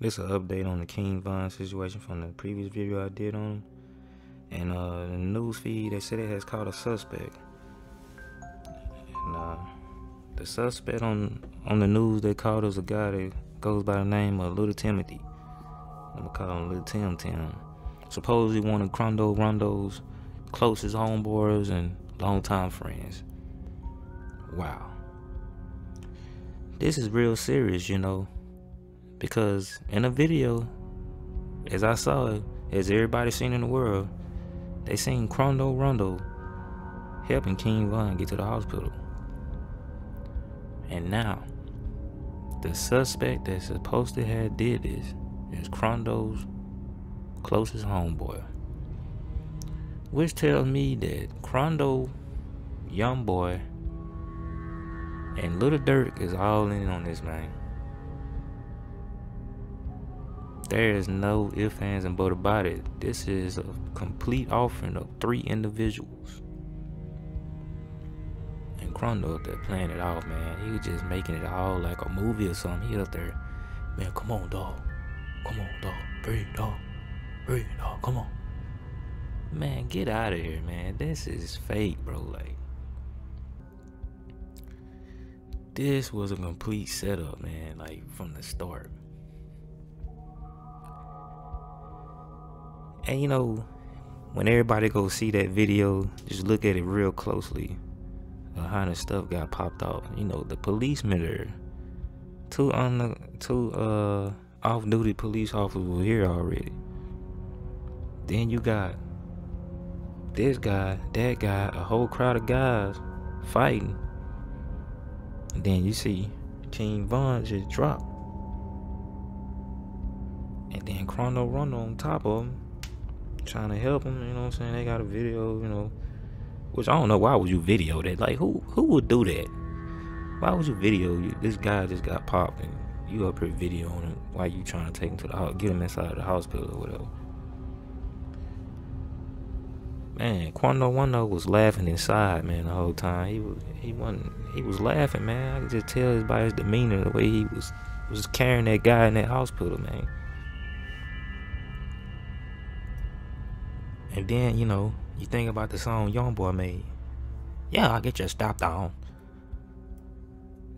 This is an update on the King Von situation from the previous video I did on him. And uh, the news feed, they said it has caught a suspect. And uh, the suspect on on the news they called is a guy that goes by the name of Little Timothy. I'm gonna call him Little Tim Tim. Supposedly one of Quando Rondo's closest homeboys and longtime friends. Wow. This is real serious, you know. Because in a video, as I saw it, as everybody seen in the world, they seen Quando Rondo helping King Von get to the hospital. And now, the suspect that's supposed to have did this is Quando's closest homeboy. Which tells me that Quando, young boy, and Little Durk is all in on this man. There is no ifs, ands, and buts about it. This is a complete offering of three individuals. And Quando up there playing it off, man. He was just making it all like a movie or something. He up there, man, come on, dog. Come on, dog. Breathe, dog. Breathe, dog. Come on. Man, get out of here, man. This is fake, bro. Like, this was a complete setup, man. Like, from the start. And you know, when everybody go see that video, just look at it real closely. Behind the stuff got popped off. You know, the policemen there. Two on the two uh off duty police officers were here already. Then you got this guy, that guy, a whole crowd of guys fighting. And then you see King Von just drop. And then Quando Run on top of him trying to help them. You know what I'm saying? They got a video, you know, which I don't know why would you video that. Like who who would do that? Why would you video you, this guy just got popped and you up here videoing him Why you trying to take him to the get him inside of the hospital or whatever. Man, Quando Wando was laughing inside, man, the whole time. He was he wasn't he was laughing, man. I could just tell by his demeanor the way he was was carrying that guy in that hospital, man. And then, you know, you think about the song Young Boy made. Yeah, I'll get you stopped on.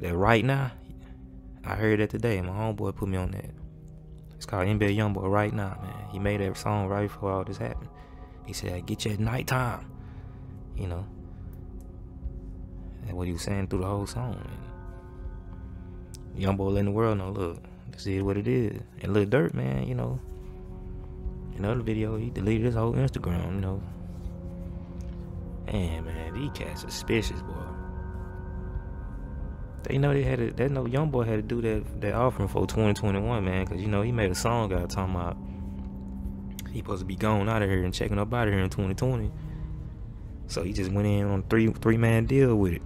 That right now, I heard that today. My homeboy put me on that. It's called NBA Youngboy right now, man. He made that song right before all this happened. He said, I get you at nighttime. You know. That's what he was saying through the whole song. And Youngboy letting the world know, look, this is what it is. And Lil Durk, man, you know, another video, he deleted his whole Instagram, you know. Man, man, these cats suspicious, boy. They know they had to, they know young boy had to do that that offering for 2021, man, because you know he made a song out talking about he supposed to be gone out of here and checking up out of here in 2020. So he just went in on three three man deal with it.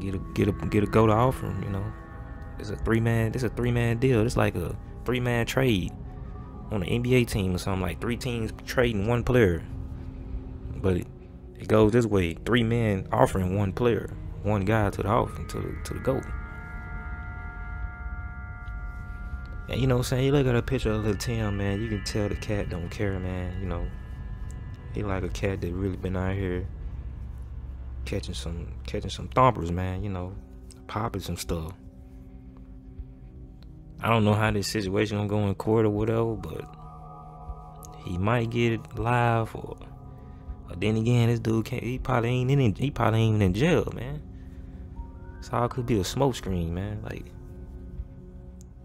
Get a get a get a go to offering, you know. It's a three man. It's a three man deal. It's like a three man trade on an NBA team or something like three teams trading one player. But it, goes this way: three men offering one player, one guy to the offering to the, to the goal. And you know what I'm saying? You look at a picture of little Tim, man, you can tell the cat don't care, man. You know, he like a cat that really been out here catching some catching some thumpers, man. You know, popping some stuff. I don't know how this situation gonna go in court or whatever, but he might get it live or, or then again this dude can't he probably ain't in he probably ain't even in jail, man. So all could be a smoke screen, man. Like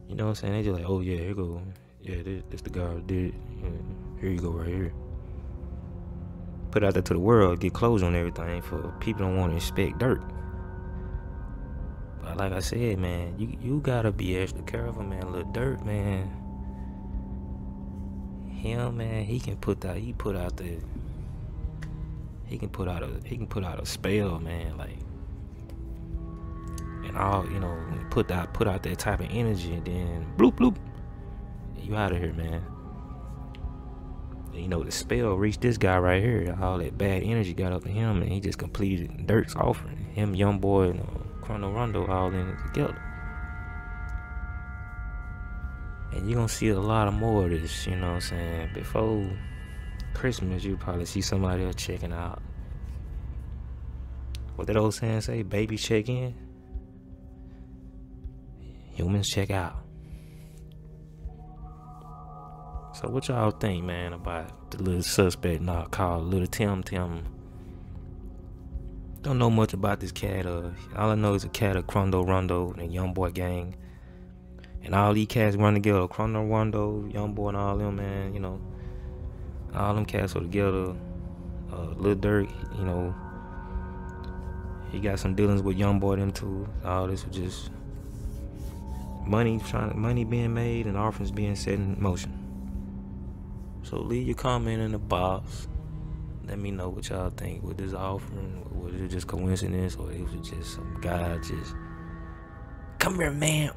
you know what I'm saying? They just like, oh yeah, here go yeah, this, this the guy who did it. Yeah, here you go right here. Put out there to the world, get clothes on everything for people don't want to inspect dirt. Like I said, man, you you gotta be extra careful, man. Little Durk, man. Him, man, he can put out he put out the he can put out a he can put out a spell, man, like and all you know, put out put out that type of energy and then bloop bloop. You out of here, man. And, you know, the spell reached this guy right here. All that bad energy got up in him and he just completed Durk's offering. Him, young boy, and uh, Quando Rondo all in together. And you're gonna see a lot of more of this, you know what I'm saying? Before Christmas, you probably see somebody else checking out. What did old saying say? Baby check in. Humans check out. So what y'all think, man, about the little suspect not called Little Tim Tim? Don't know much about this cat. Uh, all I know is a cat of Quando Rondo and Young Boy Gang. And all these cats run together. Quando Rondo, Young Boy, and all them, man. You know, all them cats are together. Uh, Lil Durk, you know, he got some dealings with Young Boy them too. All this was just money trying, money being made and orphans being set in motion. So leave your comment in the box. Let me know what y'all think. Was this offering? Was it just coincidence? Or it was just some guy just, come here, man.